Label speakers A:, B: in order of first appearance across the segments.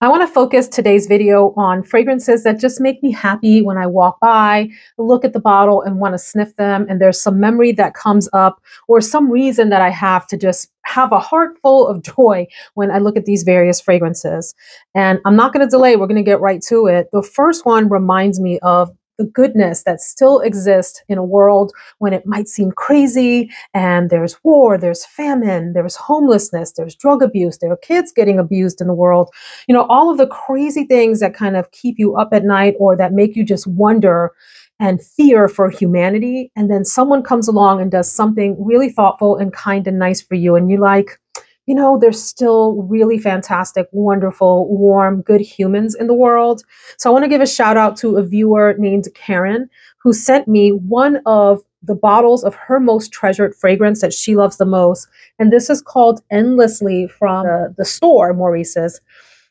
A: I want to focus today's video on fragrances that just make me happy when I walk by, look at the bottle and want to sniff them. And there's some memory that comes up or some reason that I have to just have a heart full of joy when I look at these various fragrances. And I'm not going to delay. We're going to get right to it. The first one reminds me of the goodness that still exists in a world when it might seem crazy and there's war, there's famine, there's homelessness, there's drug abuse, there are kids getting abused in the world. You know, all of the crazy things that kind of keep you up at night or that make you just wonder and fear for humanity. And then someone comes along and does something really thoughtful and kind and nice for you. And you like, you know, there's still really fantastic, wonderful, warm, good humans in the world. So I want to give a shout out to a viewer named Karen who sent me one of the bottles of her most treasured fragrance that she loves the most. And this is called Endlessly from the, the store, Maurice's.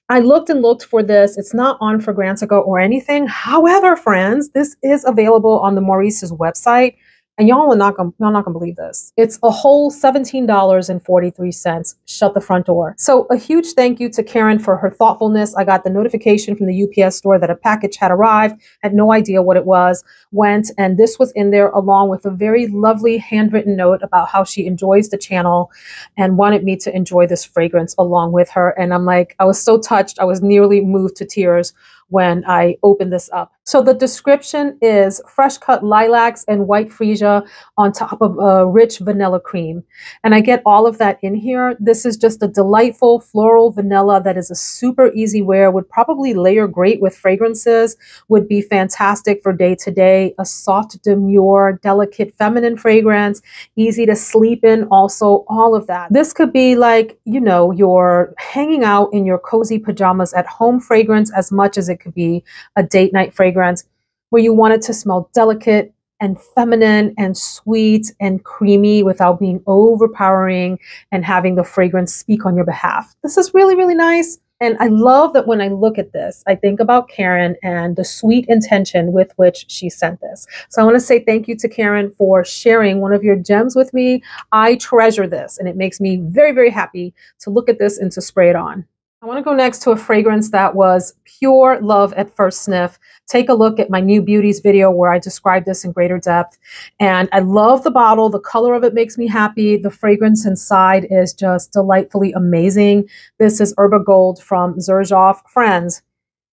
A: I looked and looked for this. It's not on Fragrantica or anything. However, friends, this is available on the Maurice's website. And y'all are not gonna y'all not gonna believe this. It's a whole $17.43. Shut the front door. So a huge thank you to Karen for her thoughtfulness. I got the notification from the UPS store that a package had arrived, had no idea what it was, went, and this was in there along with a very lovely handwritten note about how she enjoys the channel and wanted me to enjoy this fragrance along with her. And I'm like, I was so touched, I was nearly moved to tears when I open this up. So the description is fresh cut lilacs and white freesia on top of a rich vanilla cream. And I get all of that in here. This is just a delightful floral vanilla that is a super easy wear, would probably layer great with fragrances, would be fantastic for day to day, a soft, demure, delicate, feminine fragrance, easy to sleep in also, all of that. This could be like, you know, you're hanging out in your cozy pajamas at home fragrance as much as it could be a date night fragrance where you want it to smell delicate and feminine and sweet and creamy without being overpowering and having the fragrance speak on your behalf. This is really, really nice. And I love that when I look at this, I think about Karen and the sweet intention with which she sent this. So I want to say thank you to Karen for sharing one of your gems with me. I treasure this and it makes me very, very happy to look at this and to spray it on. I want to go next to a fragrance that was pure love at first sniff. Take a look at my new beauties video where I describe this in greater depth. And I love the bottle. The color of it makes me happy. The fragrance inside is just delightfully amazing. This is Erba Gold from Xerjoff. Friends,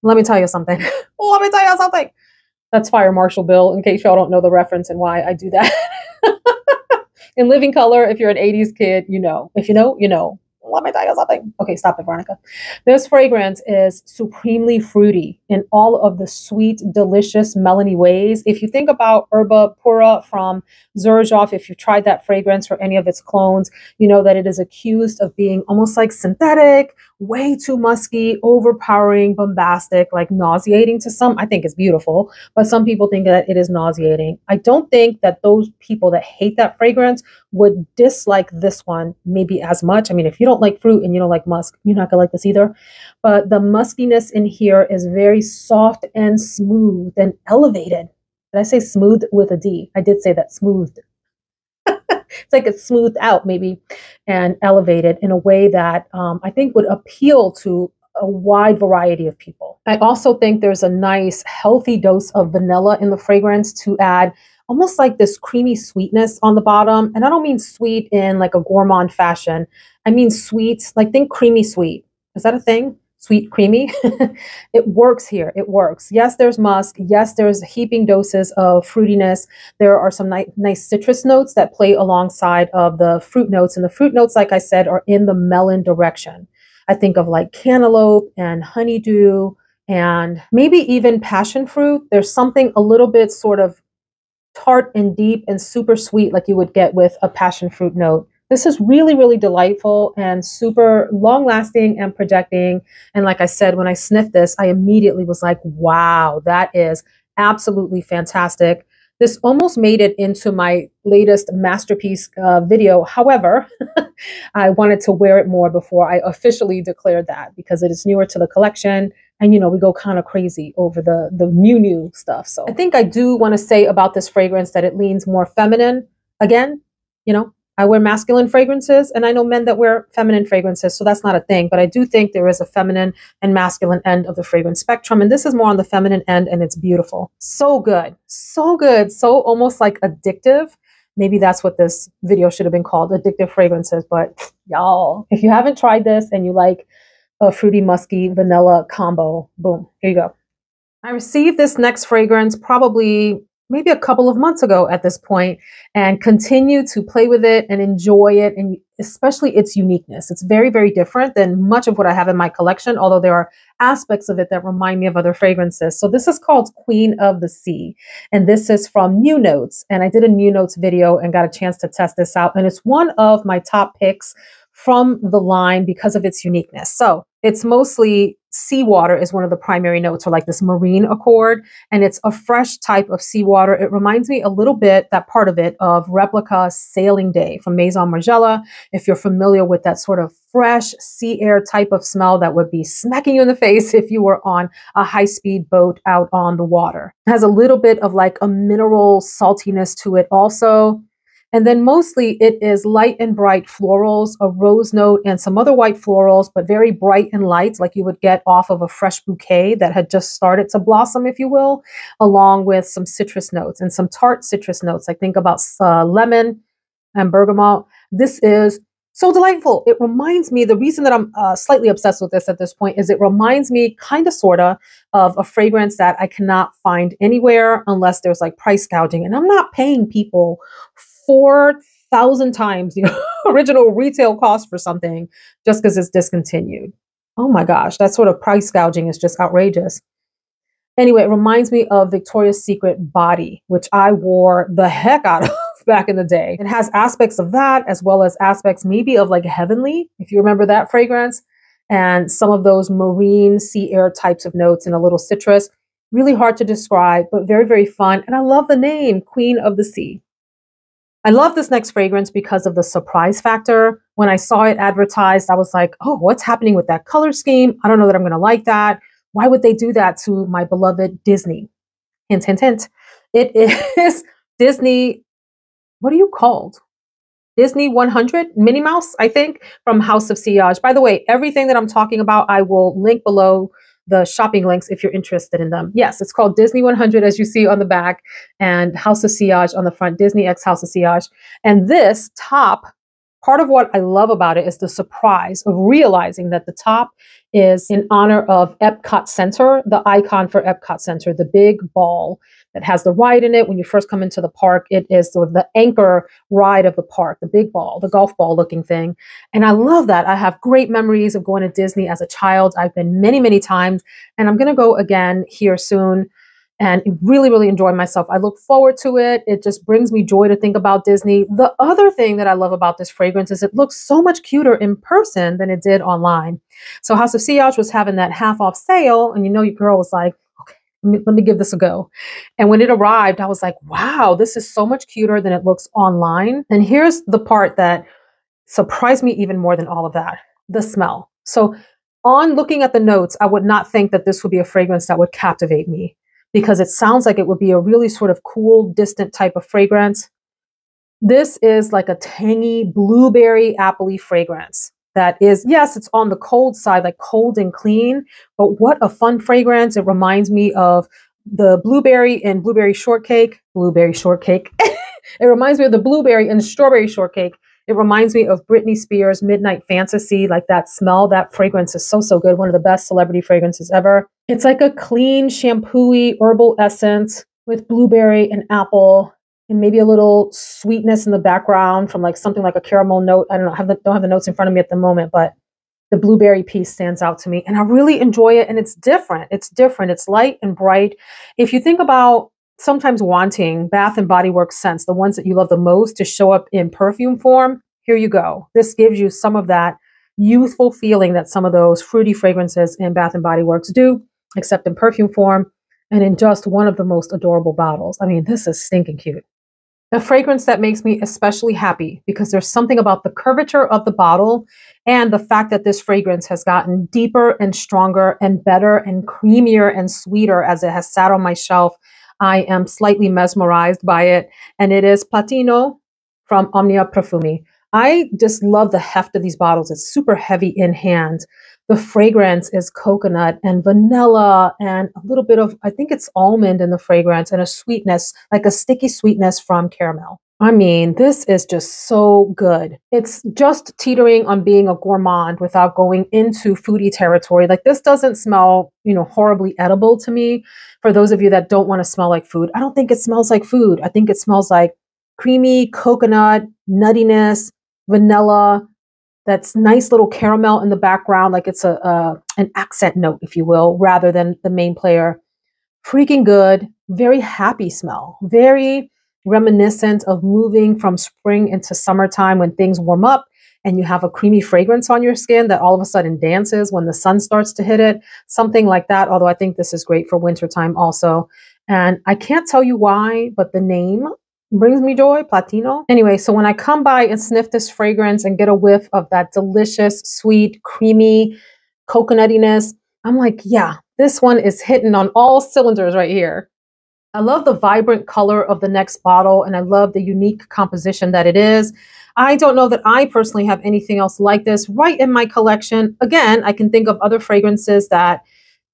A: let me tell you something. let me tell you something. That's Fire Marshal Bill, in case y'all don't know the reference and why I do that. in living color, if you're an 80s kid, you know. If you know, you know let me tell you something. Okay, stop it, Veronica. This fragrance is supremely fruity in all of the sweet, delicious, melony ways. If you think about Erba Pura from Xerjoff, if you've tried that fragrance or any of its clones, you know that it is accused of being almost like synthetic, way too musky, overpowering, bombastic, like nauseating to some. I think it's beautiful, but some people think that it is nauseating. I don't think that those people that hate that fragrance would dislike this one maybe as much. I mean, if you don't like fruit and you don't like musk, you're not gonna like this either. But the muskiness in here is very soft and smooth and elevated. Did I say smooth with a D? I did say that smoothed it's like it's smoothed out maybe and elevated in a way that um, I think would appeal to a wide variety of people. I also think there's a nice healthy dose of vanilla in the fragrance to add almost like this creamy sweetness on the bottom. And I don't mean sweet in like a gourmand fashion. I mean sweet, like think creamy sweet. Is that a thing? sweet, creamy. it works here. It works. Yes, there's musk. Yes, there's heaping doses of fruitiness. There are some ni nice citrus notes that play alongside of the fruit notes. And the fruit notes, like I said, are in the melon direction. I think of like cantaloupe and honeydew and maybe even passion fruit. There's something a little bit sort of tart and deep and super sweet like you would get with a passion fruit note. This is really, really delightful and super long lasting and projecting. And like I said, when I sniffed this, I immediately was like, wow, that is absolutely fantastic. This almost made it into my latest masterpiece uh, video. However, I wanted to wear it more before I officially declared that because it is newer to the collection and you know we go kind of crazy over the the new new stuff so i think i do want to say about this fragrance that it leans more feminine again you know I wear masculine fragrances and I know men that wear feminine fragrances, so that's not a thing. But I do think there is a feminine and masculine end of the fragrance spectrum. And this is more on the feminine end and it's beautiful. So good. So good. So almost like addictive. Maybe that's what this video should have been called addictive fragrances. But y'all, if you haven't tried this and you like a fruity, musky, vanilla combo, boom, here you go. I received this next fragrance probably maybe a couple of months ago at this point and continue to play with it and enjoy it and especially its uniqueness. It's very, very different than much of what I have in my collection, although there are aspects of it that remind me of other fragrances. So this is called Queen of the Sea, and this is from New Notes. And I did a New Notes video and got a chance to test this out. And it's one of my top picks from the line because of its uniqueness. So it's mostly seawater is one of the primary notes or like this marine accord and it's a fresh type of seawater. It reminds me a little bit that part of it of replica sailing day from maison margiela. If you're familiar with that sort of fresh sea air type of smell that would be smacking you in the face if you were on a high speed boat out on the water. It has a little bit of like a mineral saltiness to it also and then mostly it is light and bright florals, a rose note, and some other white florals, but very bright and light, like you would get off of a fresh bouquet that had just started to blossom, if you will, along with some citrus notes and some tart citrus notes. I think about uh, lemon and bergamot. This is so delightful. It reminds me, the reason that I'm uh, slightly obsessed with this at this point is it reminds me, kind of, sort of, of a fragrance that I cannot find anywhere unless there's like price gouging. And I'm not paying people 4,000 times the original retail cost for something just because it's discontinued. Oh my gosh, that sort of price gouging is just outrageous. Anyway, it reminds me of Victoria's Secret Body, which I wore the heck out of back in the day. It has aspects of that as well as aspects maybe of like Heavenly, if you remember that fragrance, and some of those marine sea air types of notes and a little citrus. Really hard to describe, but very, very fun. And I love the name, Queen of the Sea. I love this next fragrance because of the surprise factor. When I saw it advertised, I was like, oh, what's happening with that color scheme? I don't know that I'm going to like that. Why would they do that to my beloved Disney? Hint, hint, hint. It is Disney, what are you called? Disney 100 Minnie Mouse, I think, from House of Sillage. By the way, everything that I'm talking about, I will link below the shopping links if you're interested in them. Yes, it's called Disney 100, as you see on the back, and House of Sillage on the front, Disney X House of Sillage. And this top, part of what I love about it is the surprise of realizing that the top is in honor of Epcot Center, the icon for Epcot Center, the big ball that has the ride in it. When you first come into the park, it is sort of the anchor ride of the park, the big ball, the golf ball looking thing. And I love that. I have great memories of going to Disney as a child. I've been many, many times, and I'm going to go again here soon and really, really enjoy myself. I look forward to it. It just brings me joy to think about Disney. The other thing that I love about this fragrance is it looks so much cuter in person than it did online. So House of Sillage was having that half off sale, and you know your girl was like, me, let me give this a go. And when it arrived, I was like, wow, this is so much cuter than it looks online. And here's the part that surprised me even more than all of that, the smell. So on looking at the notes, I would not think that this would be a fragrance that would captivate me because it sounds like it would be a really sort of cool, distant type of fragrance. This is like a tangy blueberry appley fragrance that is, yes, it's on the cold side, like cold and clean, but what a fun fragrance. It reminds me of the blueberry and blueberry shortcake, blueberry shortcake. it reminds me of the blueberry and strawberry shortcake it reminds me of Britney Spears' Midnight Fantasy, like that smell, that fragrance is so, so good. One of the best celebrity fragrances ever. It's like a clean, shampooy herbal essence with blueberry and apple and maybe a little sweetness in the background from like something like a caramel note. I don't know, have the, don't have the notes in front of me at the moment, but the blueberry piece stands out to me and I really enjoy it and it's different. It's different. It's light and bright. If you think about sometimes wanting Bath and Body Works scents, the ones that you love the most, to show up in perfume form, here you go. This gives you some of that youthful feeling that some of those fruity fragrances in Bath and Body Works do, except in perfume form and in just one of the most adorable bottles. I mean, this is stinking cute. A fragrance that makes me especially happy because there's something about the curvature of the bottle and the fact that this fragrance has gotten deeper and stronger and better and creamier and sweeter as it has sat on my shelf I am slightly mesmerized by it. And it is Platino from Omnia Profumi. I just love the heft of these bottles. It's super heavy in hand. The fragrance is coconut and vanilla and a little bit of, I think it's almond in the fragrance and a sweetness, like a sticky sweetness from caramel. I mean, this is just so good. It's just teetering on being a gourmand without going into foodie territory. Like this doesn't smell, you know, horribly edible to me. For those of you that don't want to smell like food, I don't think it smells like food. I think it smells like creamy coconut, nuttiness, vanilla, that's nice little caramel in the background, like it's a, an accent note, if you will, rather than the main player. Freaking good, very happy smell, very reminiscent of moving from spring into summertime when things warm up and you have a creamy fragrance on your skin that all of a sudden dances when the sun starts to hit it, something like that. Although I think this is great for wintertime also. And I can't tell you why, but the name brings me joy, Platino. Anyway, so when I come by and sniff this fragrance and get a whiff of that delicious, sweet, creamy coconutiness, I'm like, yeah, this one is hitting on all cylinders right here. I love the vibrant color of the next bottle and I love the unique composition that it is. I don't know that I personally have anything else like this right in my collection. Again, I can think of other fragrances that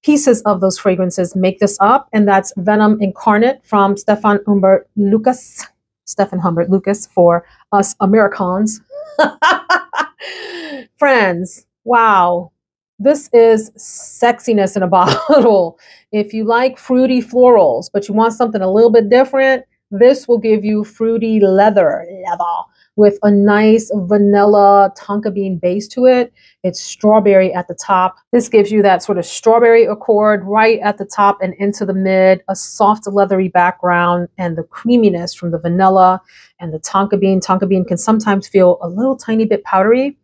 A: pieces of those fragrances make this up, and that's Venom Incarnate from Stephane Humbert Lucas. Stefan Humbert Lucas for us Americans. Friends, wow. This is sexiness in a bottle. If you like fruity florals, but you want something a little bit different, this will give you fruity leather, leather with a nice vanilla tonka bean base to it. It's strawberry at the top. This gives you that sort of strawberry accord right at the top and into the mid, a soft leathery background, and the creaminess from the vanilla and the tonka bean. Tonka bean can sometimes feel a little tiny bit powdery.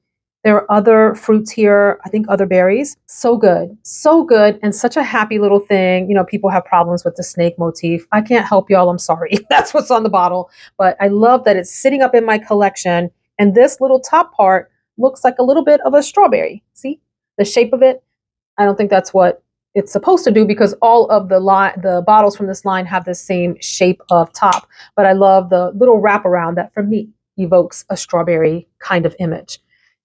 A: There are other fruits here, I think other berries. So good, so good, and such a happy little thing. You know, people have problems with the snake motif. I can't help y'all, I'm sorry. That's what's on the bottle. But I love that it's sitting up in my collection. And this little top part looks like a little bit of a strawberry. See the shape of it? I don't think that's what it's supposed to do because all of the line, the bottles from this line have the same shape of top. But I love the little wraparound that for me evokes a strawberry kind of image.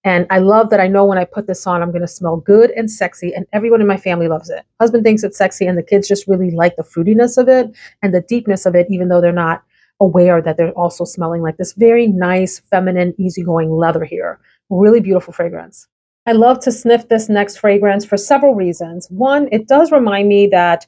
A: And I love that I know when I put this on, I'm going to smell good and sexy, and everyone in my family loves it. Husband thinks it's sexy, and the kids just really like the fruitiness of it and the deepness of it, even though they're not aware that they're also smelling like this very nice, feminine, easygoing leather here. Really beautiful fragrance. I love to sniff this next fragrance for several reasons. One, it does remind me that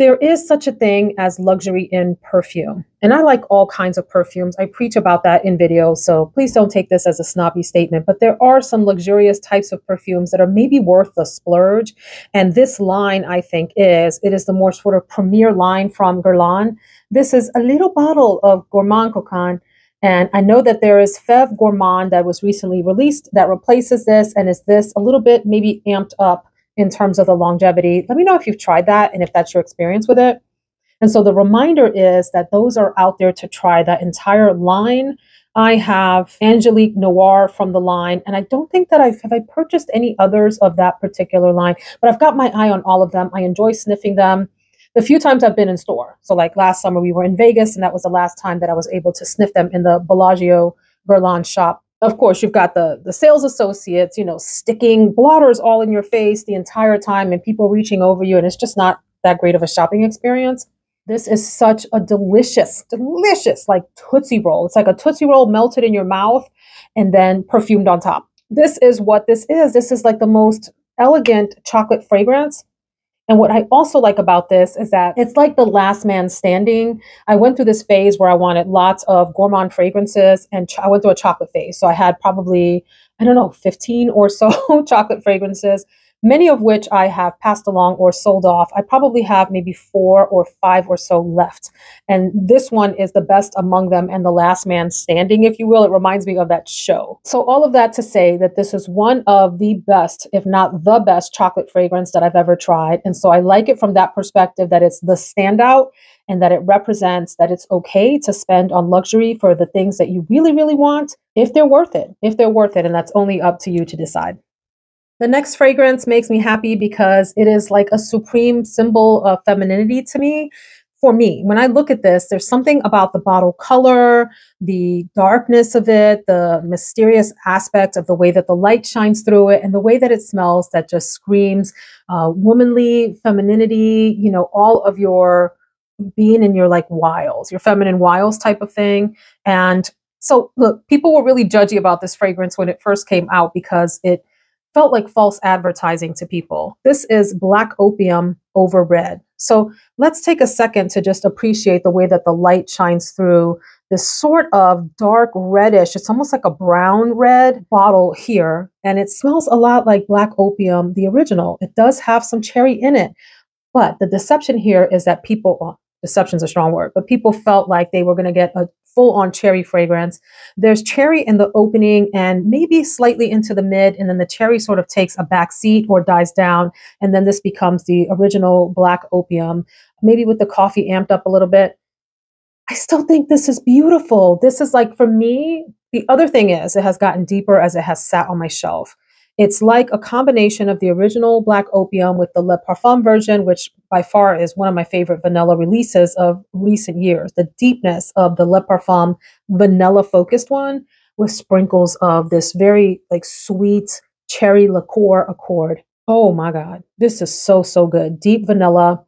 A: there is such a thing as luxury in perfume. And I like all kinds of perfumes. I preach about that in videos, so please don't take this as a snobby statement. But there are some luxurious types of perfumes that are maybe worth the splurge. And this line, I think, is it is the more sort of premier line from Guerlain. This is a little bottle of Gourmand Coquin. And I know that there is Fève Gourmand that was recently released that replaces this and is this a little bit maybe amped up in terms of the longevity. Let me know if you've tried that and if that's your experience with it. And so the reminder is that those are out there to try that entire line. I have Angelique Noir from the line, and I don't think that I've have I purchased any others of that particular line, but I've got my eye on all of them. I enjoy sniffing them. The few times I've been in store, so like last summer we were in Vegas, and that was the last time that I was able to sniff them in the Bellagio Guerlain shop of course you've got the the sales associates you know sticking blotters all in your face the entire time and people reaching over you and it's just not that great of a shopping experience. This is such a delicious delicious like tootsie roll. It's like a tootsie roll melted in your mouth and then perfumed on top. This is what this is. This is like the most elegant chocolate fragrance and what I also like about this is that it's like the last man standing. I went through this phase where I wanted lots of gourmand fragrances and ch- I went through a chocolate phase. So I had probably, I don't know, 15 or so chocolate fragrances many of which I have passed along or sold off. I probably have maybe four or five or so left. And this one is the best among them and the last man standing, if you will. It reminds me of that show. So, all of that to say that this is one of the best, if not the best, chocolate fragrance that I've ever tried. And so I like it from that perspective that it's the standout and that it represents that it's okay to spend on luxury for the things that you really, really want if they're worth it. If they're worth it. And that's only up to you to decide. The next fragrance makes me happy because it is like a supreme symbol of femininity to me. for me, when I look at this, there's something about the bottle color, the darkness of it, the mysterious aspect of the way that the light shines through it, and the way that it smells that just screams uh, womanly femininity, you know, all of your being in your like wiles, your feminine wiles type of thing. And so, look, people were really judgy about this fragrance when it first came out because it felt like false advertising to people. This is black opium over red. So let's take a second to just appreciate the way that the light shines through this sort of dark reddish, it's almost like a brown red bottle here. And it smells a lot like black opium, the original. It does have some cherry in it. But the deception here is that people, well, deception's a strong word, but people felt like they were going to get a full on cherry fragrance. There's cherry in the opening and maybe slightly into the mid, and then the cherry sort of takes a back seat or dies down, and then this becomes the original black opium, maybe with the coffee amped up a little bit. I still think this is beautiful. This is like, for me, the other thing is it has gotten deeper as it has sat on my shelf. It's like a combination of the original Black Opium with the Le Parfum version, which by far is one of my favorite vanilla releases of recent years. The deepness of the Le Parfum vanilla focused one with sprinkles of this very like sweet cherry liqueur accord. Oh my God, this is so, so good. Deep vanilla.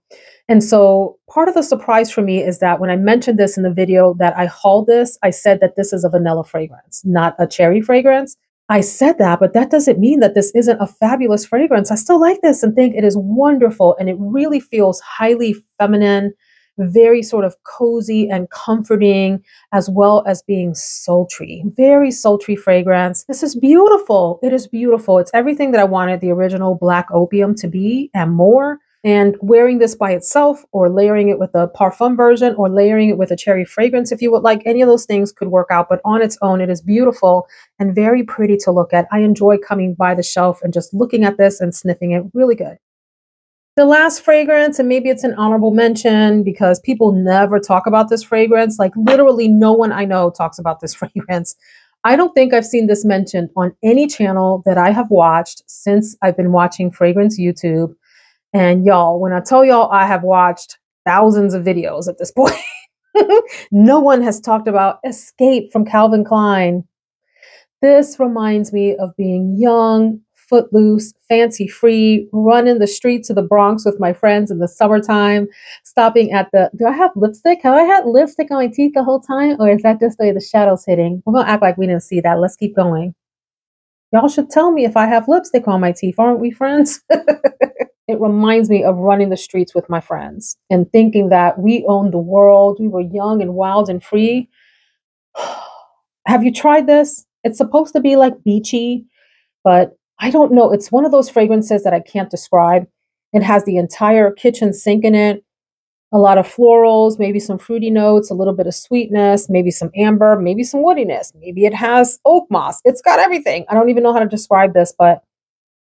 A: And so part of the surprise for me is that when I mentioned this in the video that I hauled this, I said that this is a vanilla fragrance, not a cherry fragrance. I said that, but that doesn't mean that this isn't a fabulous fragrance. I still like this and think it is wonderful. And it really feels highly feminine, very sort of cozy and comforting, as well as being sultry. Very sultry fragrance. This is beautiful. It is beautiful. It's everything that I wanted the original Black Opium to be and more. And wearing this by itself or layering it with a parfum version or layering it with a cherry fragrance, if you would like, any of those things could work out. But on its own, it is beautiful and very pretty to look at. I enjoy coming by the shelf and just looking at this and sniffing it. Really good. The last fragrance, and maybe it's an honorable mention because people never talk about this fragrance. Like literally no one I know talks about this fragrance. I don't think I've seen this mentioned on any channel that I have watched since I've been watching fragrance YouTube. And y'all, when I tell y'all I have watched thousands of videos at this point, no one has talked about Escape from Calvin Klein. This reminds me of being young, footloose, fancy free, running the streets of the Bronx with my friends in the summertime, stopping at the. Do I have lipstick? Have I had lipstick on my teeth the whole time? Or is that just the way the shadow's hitting? We're to act like we didn't see that. Let's keep going. Y'all should tell me if I have lipstick on my teeth. Aren't we friends? it reminds me of running the streets with my friends and thinking that we owned the world. We were young and wild and free. have you tried this? It's supposed to be like beachy, but I don't know. It's one of those fragrances that I can't describe. It has the entire kitchen sink in it a lot of florals, maybe some fruity notes, a little bit of sweetness, maybe some amber, maybe some woodiness. Maybe it has oak moss. It's got everything. I don't even know how to describe this, but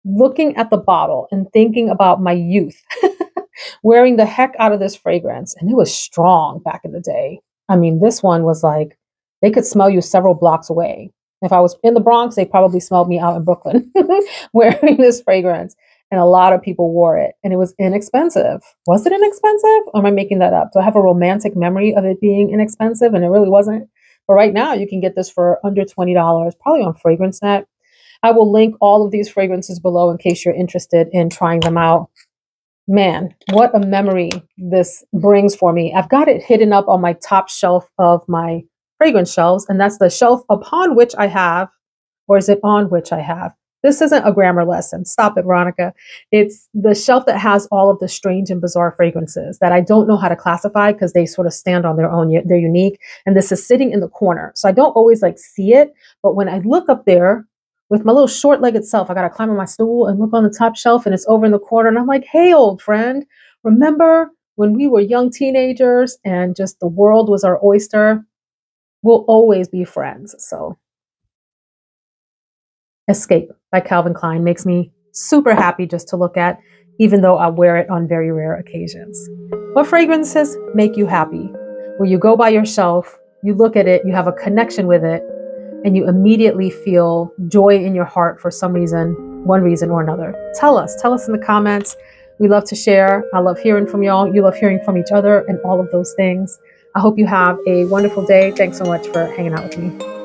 A: looking at the bottle and thinking about my youth, wearing the heck out of this fragrance, and it was strong back in the day. I mean, this one was like they could smell you several blocks away. If I was in the Bronx, they probably smelled me out in Brooklyn wearing this fragrance and a lot of people wore it and it was inexpensive. Was it inexpensive? Or am I making that up? Do I have a romantic memory of it being inexpensive and it really wasn't? But right now you can get this for under $20, probably on FragranceNet. I will link all of these fragrances below in case you're interested in trying them out. Man, what a memory this brings for me. I've got it hidden up on my top shelf of my fragrance shelves, and that's the shelf upon which I have, or is it on which I have? This isn't a grammar lesson. Stop it, Veronica. It's the shelf that has all of the strange and bizarre fragrances that I don't know how to classify because they sort of stand on their own. They're unique. And this is sitting in the corner. So I don't always like see it. But when I look up there with my little short legged self, I got to climb on my stool and look on the top shelf and it's over in the corner. And I'm like, hey, old friend, remember when we were young teenagers and just the world was our oyster? We'll always be friends. So Escape by Calvin Klein makes me super happy just to look at, even though I wear it on very rare occasions. What fragrances make you happy? Where you go by yourself, you look at it, you have a connection with it, and you immediately feel joy in your heart for some reason, one reason or another. Tell us, tell us in the comments. We love to share. I love hearing from y'all. You love hearing from each other and all of those things. I hope you have a wonderful day. Thanks so much for hanging out with me.